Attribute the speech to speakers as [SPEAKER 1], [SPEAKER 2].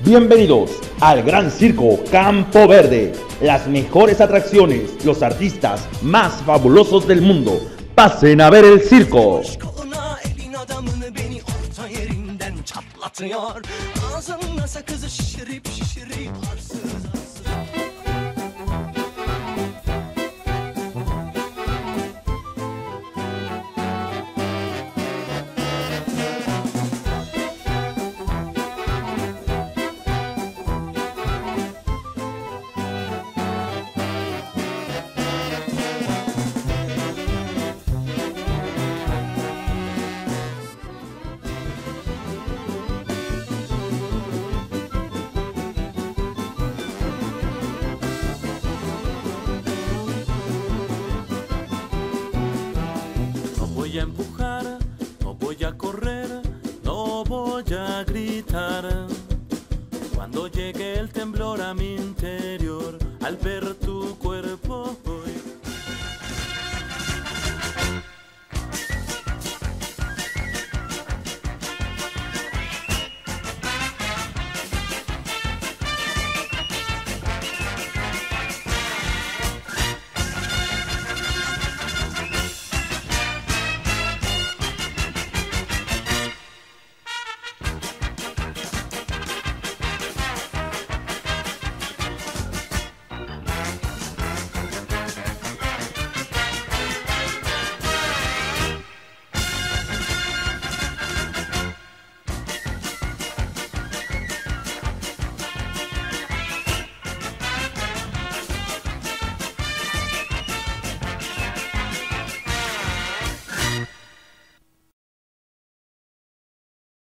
[SPEAKER 1] Bienvenidos al Gran Circo Campo Verde. Las mejores atracciones, los artistas más fabulosos del mundo. Pasen a ver el circo.
[SPEAKER 2] Voy a empujar, no voy a correr, no voy a gritar. Cuando llegue el temblor a mi interior, al ver tu cuerpo